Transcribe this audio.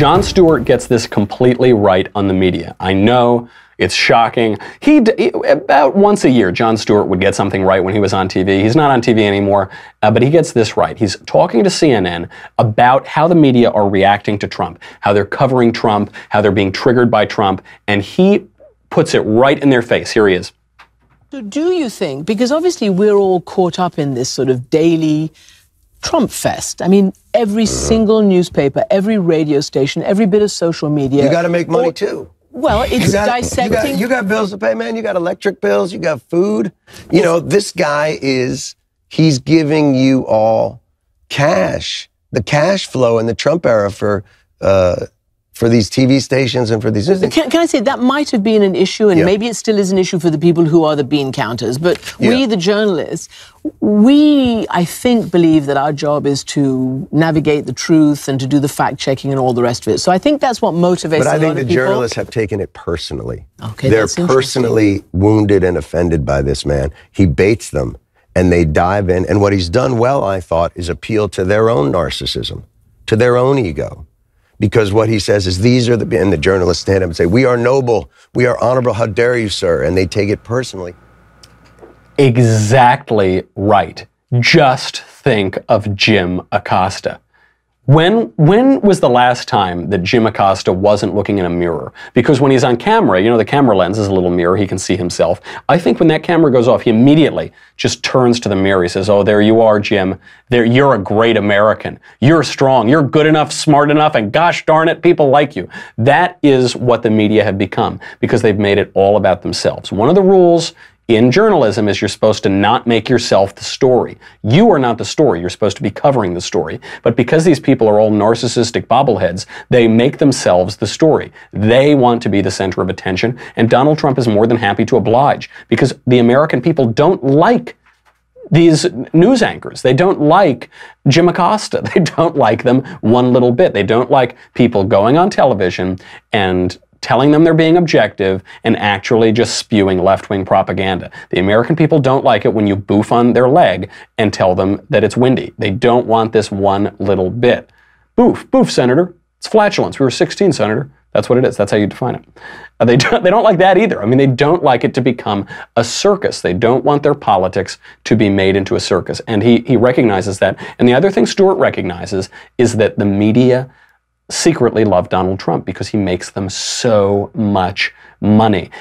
Jon Stewart gets this completely right on the media. I know it's shocking. He about once a year, Jon Stewart would get something right when he was on TV. He's not on TV anymore, uh, but he gets this right. He's talking to CNN about how the media are reacting to Trump, how they're covering Trump, how they're being triggered by Trump, and he puts it right in their face. Here he is. So do you think, because obviously we're all caught up in this sort of daily Trump fest. I mean, every uh-huh. single newspaper, every radio station, every bit of social media. You got to make money or, too. Well, it's you got, dissecting. You got, you got, bills to pay, man. You got electric bills. You got food. You know, this guy is, he's giving you all cash. The cash flow in the Trump era for uh, for these TV stations and for these. Can, can I say that might have been an issue, and yeah. maybe it still is an issue for the people who are the bean counters. But we, yeah. the journalists, we, I think, believe that our job is to navigate the truth and to do the fact checking and all the rest of it. So I think that's what motivates. But I think the journalists have taken it personally. Okay, they're personally wounded and offended by this man. He baits them, and they dive in. And what he's done well, I thought, is appeal to their own narcissism, to their own ego because what he says is these are the and the journalists stand up and say we are noble. We are honorable. How dare you sir? And they take it personally. Exactly right. Just think of jim acosta when, when was the last time that Jim Acosta wasn't looking in a mirror? Because when he's on camera, you know, the camera lens is a little mirror, he can see himself. I think when that camera goes off, he immediately just turns to the mirror. He says, Oh, there you are, Jim. There, you're a great American. You're strong. You're good enough, smart enough, and gosh darn it, people like you. That is what the media have become because they've made it all about themselves. One of the rules in journalism is you're supposed to not make yourself the story. You are not the story. You're supposed to be covering the story. But because these people are all narcissistic bobbleheads, they make themselves the story. They want to be the center of attention, and Donald Trump is more than happy to oblige because the American people don't like these news anchors. They don't like Jim Acosta. They don't like them one little bit. They don't like people going on television and telling them they're being objective, and actually just spewing left wing propaganda. The American people don't like it when you boof on their leg and tell them that it's windy. They don't want this one little bit. Boof, boof, Senator. It's flatulence. We were 16, Senator. That's what it is. That's how you define it. Uh, they, don't, they don't like that either. I mean, they don't like it to become a circus. They don't want their politics to be made into a circus. And he, he recognizes that. And the other thing Stewart recognizes is that the media secretly love Donald Trump because he makes them so much money.